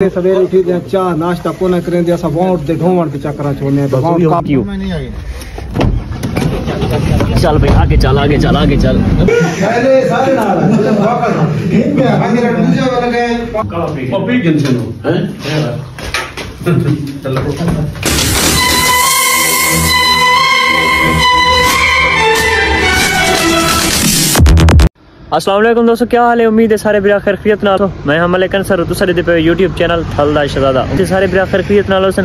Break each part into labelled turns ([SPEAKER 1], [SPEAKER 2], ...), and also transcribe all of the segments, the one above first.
[SPEAKER 1] سویرے اٹھی چا ناشتہ کو ڈھونڈ چا کر چھوڑ
[SPEAKER 2] چل بھائی آگے چل آگے چل آگے چل السلام علیکم دوستو، کیا حال ہے؟ امید ہے سارے برا خیریت نال میں ہم علیکن سر تو سارے دے یوٹیوب چینل تھلدا شہزادہ تے سارے برا خیریت نال سن۔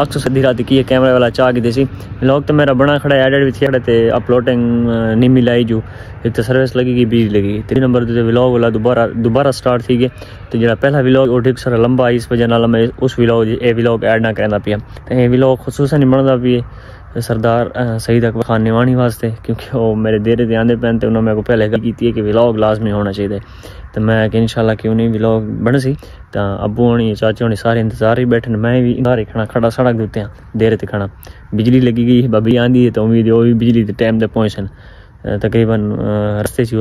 [SPEAKER 2] اک سدھی رات کی کیمرے والا چاہ کی دیسی لوگ تو میرا بنا کھڑا ایڈٹ بھی تھی تے اپلوڈنگ نہیں ملائی جو۔ ایک تو سروس لگی گی بیج لگی تین نمبر تے ولاگ والا دوبارہ دوبارہ سٹارٹ تھی گئے تے جڑا پہلا ولاگ او ٹھیک سارا لمبا اس وجہ نال میں اس ولاگ اے ولاگ ایڈ نہ کرنا پیا۔ تے ولاگ خصوصا نہیں بندا پیا۔ ਸਰਦਾਰ ਅਹ, ਸਈਦ ਅਕਬਰ ਖਾਨ ਨਿਵਾਣੀ ਵਾਸਤੇ ਕਿਉਂਕਿ ਉਹ ਮੇਰੇ ਦੇਰੇ ਤੇ ਆਂਦੇ ਪੈਣ ਤੇ ਉਹਨਾਂ ਮੇਰੇ ਕੋ ਪਹਿਲੇ ਗੱਲ ਕੀਤੀ ਹੈ ਕਿ ਵਲੌਗ ਲਾਜ਼ਮੀ ਹੋਣਾ ਚਾਹੀਦਾ ਹੈ ਤੇ ਮੈਂ ਕਿ ਇਨਸ਼ਾਅੱਲਾ ਕਿ ਉਹਨੇ ਵਲੌਗ ਬਣ ਸੀ ਤਾਂ ਅੱਬੂ ਹੋਣੀ ਚਾਚਾ ਹੋਣੀ ਸਾਰੇ ਇੰਤਜ਼ਾਰ ਹੀ ਬੈਠੇ ਨੇ ਮੈਂ ਵੀ ਇੰਤਜ਼ਾਰ ਹੀ ਖੜਾ ਖੜਾ ਸੜਕ ਦੇ ਉੱਤੇ ਆ ਦੇਰੇ ਤੇ ਖੜਾ ਬਿਜਲੀ ਲੱਗੀ ਗਈ ਬੱਬੀ ਆਂਦੀ ਹੈ ਤਾਂ ਉਮੀਦ ਹੈ ਉਹ ਵੀ ਬਿਜਲੀ ਦੇ ਟਾਈਮ ਤੇ ਪਹੁੰਚਣ ਅਹ, ਤਕਰੀਬਨ ਅਹ, ਰਸਤੇ 'ਚ ਹੀ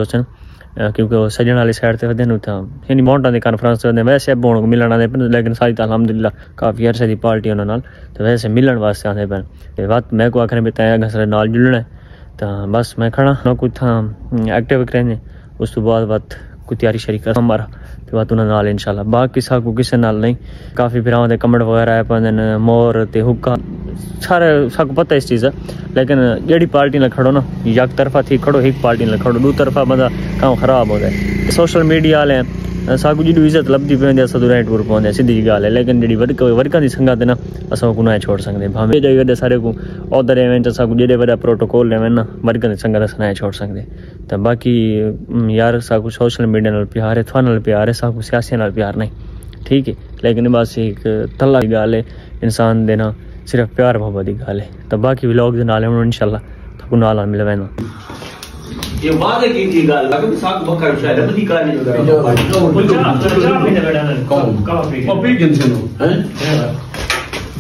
[SPEAKER 2] کیونکہ وہ سجن والی سائڈ تے دن تھا یعنی مونٹاں دے کانفرنس تے ویسے اب ہن ملن آندے پن لیکن ساری تا الحمدللہ کافی عرصے دی پارٹی انہاں نال تے ویسے ملن واسطے آندے پن تے وقت میں کو آکھنے بھی تاں اگے سارے نال جڑنا تا بس میں کھڑا نو کوئی تھا ایکٹیو کرنے اس تو بعد وقت کوئی تیاری شریک کر ہمارا ਤੇ ਬਾਤ ਉਹਨਾਂ ਨਾਲ ਇਨਸ਼ਾਅੱਲਾ ਬਾਕੀ ਸਾਕੂ ਕਿਸੇ ਨਾਲ ਨਹੀਂ ਕਾਫੀ ਫਿਰਾਂ ਦੇ ਕਮੈਂਟ ਵਗੈਰਾ ਆ ਪੰਦੇ ਨੇ ਮੋਰ ਤੇ ਹੁੱਕਾ ਸਾਰੇ ਸਾਕੂ ਪਤਾ ਇਸ ਚੀਜ਼ ਹੈ ਲੇਕਿਨ ਜਿਹੜੀ ਪਾਰਟੀ ਨਾਲ ਖੜੋ ਨਾ ਇੱਕ ਤਰਫਾ ਥੀ ਖੜੋ ਇੱਕ ਪਾਰਟੀ ਨਾਲ ਖੜੋ ਦੂ ਤਰਫਾ ਬੰਦਾ ਕੰਮ ਖਰਾਬ ਹੋ ਜਾਏ ਸੋਸ਼ਲ ਮੀਡੀਆ ਵਾਲੇ ਸਾਕੂ ਜੀ ਇੱਜ਼ਤ ਲੱਭਦੀ ਪੈਂਦੀ ਅਸਾਂ ਦੂ ਰਾਈਟ ਟੂਰ ਪਾਉਂਦੇ ਸਿੱਧੀ ਜੀ ਗੱਲ ਹੈ ਲੇਕਿਨ ਜਿਹੜੀ ਵਰਕ ਵਰਕਾਂ ਦੀ ਸੰਗਤ ਹੈ ਨਾ ਅਸਾਂ ਕੋ ਨਾ ਛੋੜ ਸਕਦੇ ਭਾਵੇਂ ਜਾਈ ਦੇ ਸਾਰੇ ਕੋ ਉਧਰ ਐਵੇਂ ਤਾਂ ਸਭ ਜਿਹੜੇ ਵੱਡਾ ਪ੍ਰੋਟੋਕੋਲ ਨੇ ਨਾ ਵਰਗਾਂ ਦੇ ਸੰਗਤ ਸੁਣਾਇਆ ਛੋੜ ਸਕਦੇ ਤਾਂ ਬਾਕੀ ਯਾਰ ਸਾ ਕੁ ਸੋਸ਼ਲ ਮੀਡੀਆ ਨਾਲ ਪਿਆਰ ਹੈ ਤੁਹਾਨੂੰ ਨਾਲ ਪਿਆਰ ਹੈ ਸਾ ਕੁ ਸਿਆਸੀ ਨਾਲ ਪਿਆਰ ਨਹੀਂ ਠੀਕ ਹੈ ਲੇਕਿਨ ਬਸ ਇੱਕ ਤੱਲਾ ਦੀ ਗੱਲ ਹੈ ਇਨਸਾਨ ਦੇ ਨਾਲ صرف پیار محبت کی گل ہے تو باقی ولاگ دے نال ہن انشاءاللہ تو نال ہم ملویں یہ واضح کی تھی گل لگا ساگ بکر شاید بدی کار نہیں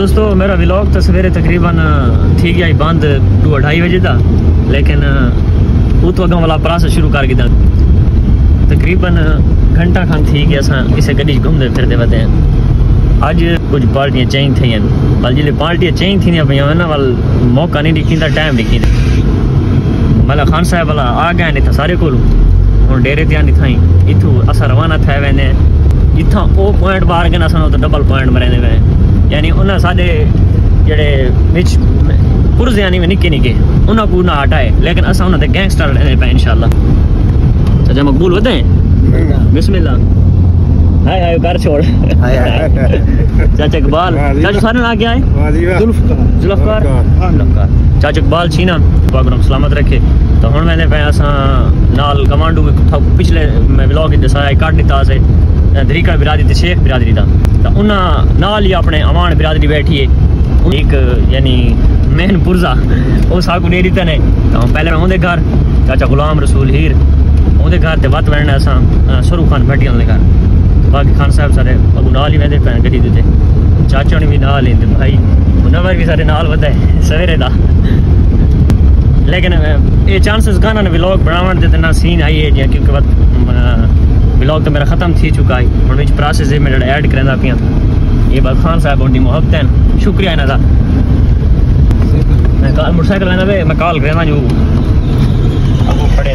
[SPEAKER 2] دوستو، میرا ولاگ تو سویرے تقریباً تھی گیا بند دو اڑھائی بجے دا، لیکن اتو اگاں والا پراس شروع کر گیا تقریباً گھنٹہ کھان تھی گیا ساں اسے گڈی گھومتے پھرتے بتے ہیں اج کچھ پارٹیاں چینج ہیں بل جلے پارٹیاں چینج تھی پہ ہمیں وال موقع نہیں ڈکیندا ٹائم ڈکیندا ملا خان صاحب والا آ گیا نہیں تھا سارے کو ہوں ڈیرے تھی نہیں ہی۔ اتو اسا روانہ تھے وینے اتھاں او پوائنٹ بار گنا اساں تو ڈبل پوائنٹ مرینے وینے یعنی انہاں ساڈے جڑے وچ پرز یعنی میں نکے نکے انہاں کو نہ ہٹائے۔ لیکن اسا انہاں تے گینگسٹر رہنے پے انشاءاللہ۔ سجا مقبول ودے بسم اللہ۔ ہائے ہائے کر چھوڑ۔ چاچا اقبال جی۔ چاچا سارے نہ کیا ہے
[SPEAKER 3] ذوالفقار
[SPEAKER 2] ذوالفقار چاچا اقبال چھینا پاگرم سلامت رکھے۔ تو ہن میں نے پے اساں نال کمانڈو پچھلے میں ولاگ دسایا کاٹ دتا سے دریکہ برادری تے شیخ برادری دا تا انہاں نال ہی اپنے امان برادری بیٹھی ہے ایک یعنی مہن پرزا او ساکو نیری تنے تا پہلے میں اوندے گھر چاچا غلام رسول ہیر اوندے گھر تے وت وڑنا ایسا سرو خان بھٹیاں دے گھر باقی خان صاحب سارے ابو نال ہی ویندے پہنے گڈی دے چاچا انہی بھی نال ہی بھائی انہاں بھی سارے نال ودا ہے سویرے دا لیکن اے چانسز گانا نے ولاگ بناون دے تے نہ سین آئی ہے جیاں کیونکہ بلاگ تو میرا ختم تھی چکا ہے۔ ہوں میں پراسس میں جڑا ایڈ کرنا پیا یہ بات خان صاحب ان دی محبت ہیں۔ شکریہ انہوں دا۔ میں کال موٹر سائیکل لینا پہ میں کال کرنا جو۔ ابو پڑے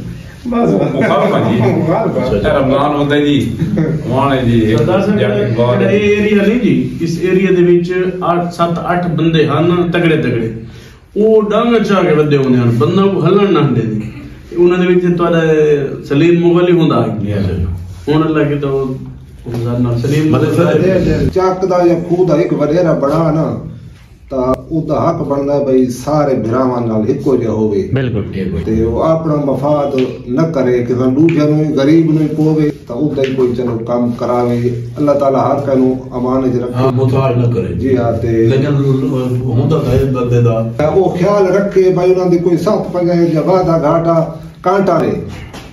[SPEAKER 3] ਬੋਲ ਵੰਦੇ ਹੁਣ ਕੋਈ ਕਾਇ ਹਮਲਾ ਕਰਦੇ
[SPEAKER 4] ਬਸ।
[SPEAKER 5] ਰਮਜ਼ਾਨ ਹੁੰਦਾ ਜੀ ਵਾਣੇ ਜੀ ਸਰਦਾਰ ਸਾਹਿਬ ਜੱਟ ਬਹੁਤ ਜਿਹੜਾ
[SPEAKER 6] ਇਹ ਏਰੀਆ ਨਹੀਂ ਜੀ ਇਸ ਏਰੀਆ ਦੇ ਵਿੱਚ 8 7 8 ਬੰਦੇ ਹਨ ਤਗੜੇ ਤਗੜੇ। ਉਹ ਡੰਗ ਚਾ ਕੇ ਵੱਡੇ ਹੁੰਦੇ ਹਨ ਬੰਦਾ ਕੋ ਹੱਲਣ ਨਾ ਹੁੰਦੇ ਨੇ ਉਹਨਾਂ ਦੇ ਵਿੱਚ ਤੁਹਾਡਾ ਸਲੀਮ ਮੁਗਲ ਹੀ ਹੁੰਦਾ ਹੁਣ ਲੱਗੇ ਤਾਂ ਉਹ ਨਾਮ ਸਲੀਮ ਸਰ-
[SPEAKER 3] ਚੱਕ ਦਾ ਜਾਂ ਖੂਹ ਦਾ ਇੱਕ ਵਡੇਰਾ ਬੜਾ ਨਾ ਤਾਂ ਉਹਦਾ ਹੱਕ ਬਣਦਾ ਬਈ ਸਾਰੇ ਭਰਾਵਾਂ ਨਾਲ ਇੱਕੋ ਜਿਹਾ ਹੋਵੇ।
[SPEAKER 2] ਬਿਲਕੁਲ।
[SPEAKER 4] ਤੇ
[SPEAKER 3] ਉਹ ਆਪਣਾ ਮਫਾਦ ਨਾ ਕਰੇ ਕਿ ਦੂਜਿਆਂ ਨੂੰ ਗਰੀਬ ਨੂੰ ਪੋਵੇ ਤਾਂ ਉਹਦਾ ਹੀ ਕੋਈ ਚਲੋ ਕੰਮ ਕਰਾਵੇ। ਅੱਲਾਹ ਤਾਲਾ ਹਰ ਕਾ ਨੂੰ ਅਮਾਨਤ ਚ ਹਾਂ ਰੱਖੇ
[SPEAKER 4] ਮੁਤਾਜ ਨਾ ਕਰੇ। ਜੀ ਹਾਂ ਤੇ ਲੇਕਿਨ ਹੁੰਦਾ ਇਹ ਬੰਦੇ ਦਾ
[SPEAKER 3] ਉਹ ਖਿਆਲ ਰੱਖੇ ਬਈ ਉਹਨਾਂ ਦੀ ਕੋਈ ਸੱਤ ਪੰਜਾਂ ਜਾਂ ਵਾਦਾ ਘਾਟਾ ਕਾਂਟਾ ਰੇ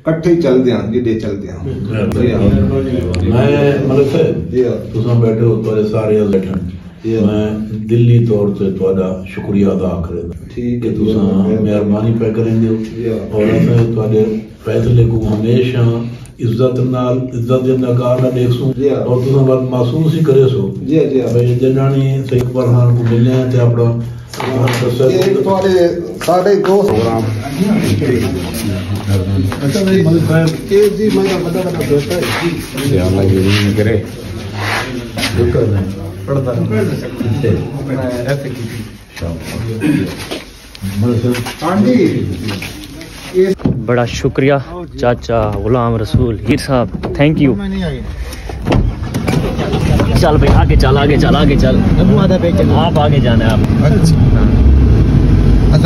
[SPEAKER 3] ਇਕੱਠੇ ਚੱਲਦੇ ਆਂ ਜਿੱਦੇ ਚੱਲਦੇ ਆਂ
[SPEAKER 4] ਮੈਂ ਮਲਕ ਸਾਹਿਬ
[SPEAKER 3] ਜੀ
[SPEAKER 4] ਤੁਸੀਂ ਬੈਠੇ ਹੋ ਤੁਹਾਡੇ ਸਾਰੇ ਬੈਠਣ
[SPEAKER 3] میں
[SPEAKER 4] دلی طور سے تہاڈا شکریہ ادا کرنا
[SPEAKER 3] ٹھیک ہے تساں مہربانی
[SPEAKER 4] پہ کریں گے۔
[SPEAKER 3] اور
[SPEAKER 4] میں تہاڈے فیصلے کو ہمیشہ عزت نال عزت دے نگار نال دیکھ سوں
[SPEAKER 3] اور
[SPEAKER 4] تساں بات محسوس ہی کرے سو۔
[SPEAKER 3] جی جی
[SPEAKER 4] بھئی جنانی سید پر ہاں کو ملے ہیں تے اپنا
[SPEAKER 3] ساڑھے دوست۔
[SPEAKER 4] کرے۔
[SPEAKER 2] بڑا شکریہ چاچا غلام رسول ہیر صاحب تھینک یو چل بھائی آگے چل آگے چل آگے چل۔ آپ آگے جانا ہے آپ۔ اچھا۔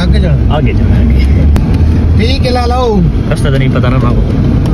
[SPEAKER 3] آگے جانا۔
[SPEAKER 2] آگے
[SPEAKER 3] ٹھیک ہے لا لاؤ۔
[SPEAKER 2] رستہ تو نہیں پتا نا بابو۔